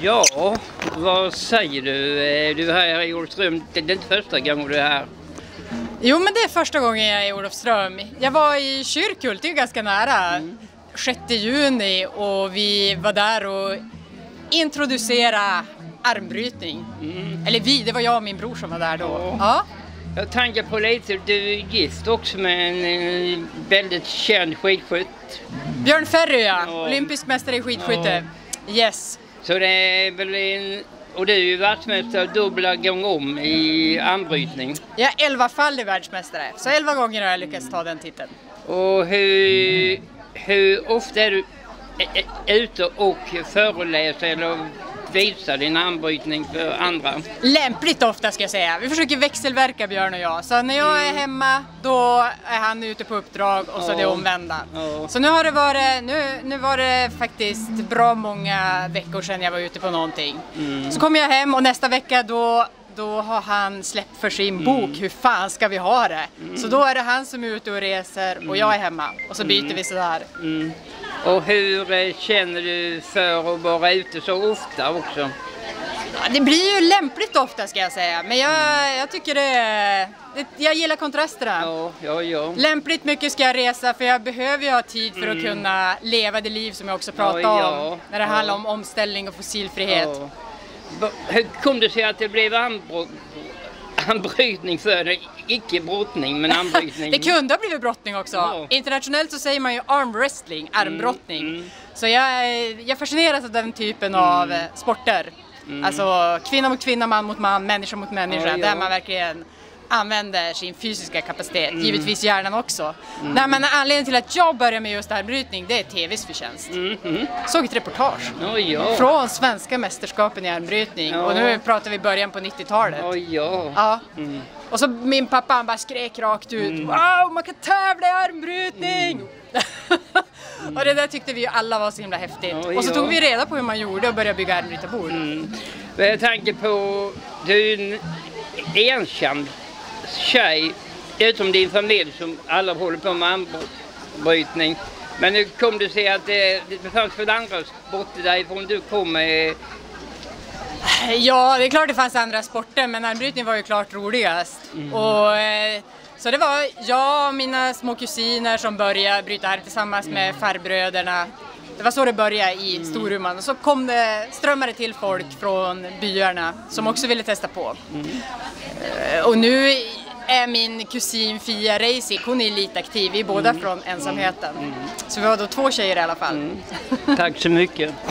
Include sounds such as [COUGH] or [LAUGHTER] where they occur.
Ja, vad säger du? Är Du här i Olofström, det är inte första gången du är här. Jo, men det är första gången jag är i Olofström. Jag var i Kyrkhult, det är ju ganska nära. 6 juni och vi var där och introducerade armbrytning. Eller vi, det var jag och min bror som var där då. Ja. Jag tänker på lite, du är gift också med en eh, väldigt känd skidskytt. Björn Ferry ja, Ja. olympisk mästare i skidskytte. Yes. Så det är väl en... Och du är ju världsmästare dubbla gånger om i armbrytning. Jag är elvafaldig världsmästare, så elva gånger har jag lyckats ta den titeln. Och hur, hur ofta är du ute och föreläser eller visar din armbrytning för andra? Lämpligt ofta ska jag säga. Vi försöker växelverka Björn och jag. Så när jag är hemma då är han ute på uppdrag och så Ja. det omvända. Ja. Så nu har det varit, nu, nu var det faktiskt bra många veckor sedan jag var ute på någonting. Så kommer jag hem och nästa vecka då då har han släppt för sin bok Hur fan ska vi ha det? Så då är det han som är ute och reser och jag är hemma och så byter vi sådär. Mm. Och hur eh, känner du för att vara ute så ofta också? Ja, det blir ju lämpligt ofta ska jag säga men jag, jag tycker det, det jag gillar kontrasterna. Ja, ja, ja. Lämpligt mycket ska jag resa för jag behöver ju ha tid för att kunna leva det liv som jag också pratar Mm. Ja, om. När det handlar om omställning och fossilfrihet. Hur kom det sig att det blev armbro- armbrytning för dig? Icke brottning, men [LAUGHS] armbrytning. Det kunde ha blivit brottning också. Ja. Internationellt så säger man ju armwrestling, armbrottning. mm. Så jag, jag fascineras av den typen av eh, sporter. Alltså kvinna mot kvinna, man mot man, människa mot människa. Mm. Ja, ja. Där man verkligen använder sin fysiska kapacitet, givetvis hjärnan också. Nej, men anledningen till att jag började med just armbrytning, det är TVs förtjänst. Mm, mm. Såg ett reportage. Oj, ja. Från svenska mästerskapen i armbrytning Ja. och nu pratar vi början på 90-talet. Oj, ja. Ja. Mm. Och så min pappa han bara skrek rakt ut Wow, man kan tävla i armbrytning! [LAUGHS] och det där tyckte vi ju alla var så himla häftigt. Oj, och så tog vi reda på hur man gjorde och började bygga armbrytarbord. Mm. Jag tänker på, du är en enkänd tjej, utom din familj som alla håller på med armbrytning. Men nu kom det sig att det, det fanns väl andra sporter därifrån du kom med. Ja, det är klart det fanns andra sporter men armbrytning var ju klart roligast. Och, eh, så det var jag och mina små kusiner som började bryta arm tillsammans med farbröderna. Det var så det började i Storuman och så kom det, strömmade till folk från byarna som också ville testa på. Eh, Och nu är min kusin Fia Reisik, hon är elitaktiv, vi är båda från ensamheten. Så vi var då två tjejer i alla fall. Tack så mycket.